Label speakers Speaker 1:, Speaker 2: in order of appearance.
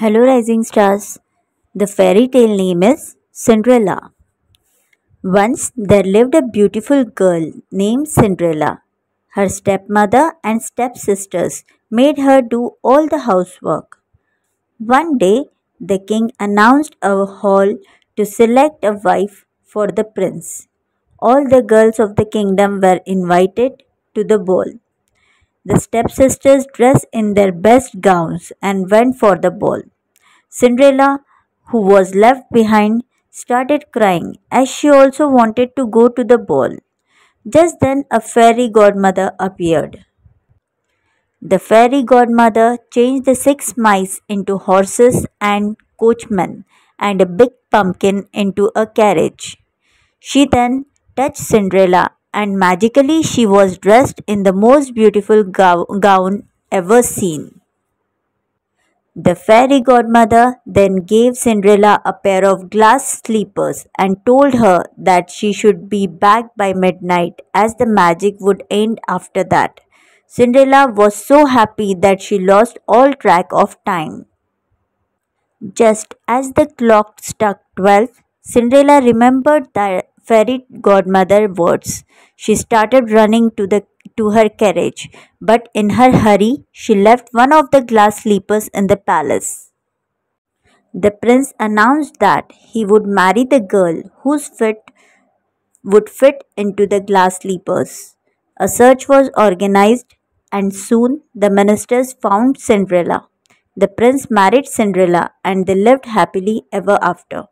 Speaker 1: Hello, rising stars. The fairy tale name is Cinderella. Once there lived a beautiful girl named Cinderella. Her stepmother and stepsisters made her do all the housework. One day, the king announced a hall to select a wife for the prince. All the girls of the kingdom were invited to the ball. The stepsisters dressed in their best gowns and went for the ball. Cinderella, who was left behind, started crying as she also wanted to go to the ball. Just then, a fairy godmother appeared. The fairy godmother changed the six mice into horses and coachmen and a big pumpkin into a carriage. She then touched Cinderella and magically she was dressed in the most beautiful gown ever seen. The fairy godmother then gave Cinderella a pair of glass slippers and told her that she should be back by midnight as the magic would end after that. Cinderella was so happy that she lost all track of time. Just as the clock struck twelve, Cinderella remembered the fairy godmother words. She started running to the to her carriage, but in her hurry she left one of the glass sleepers in the palace. The prince announced that he would marry the girl whose fit would fit into the glass sleepers. A search was organized and soon the ministers found Cinderella. The prince married Cinderella and they lived happily ever after.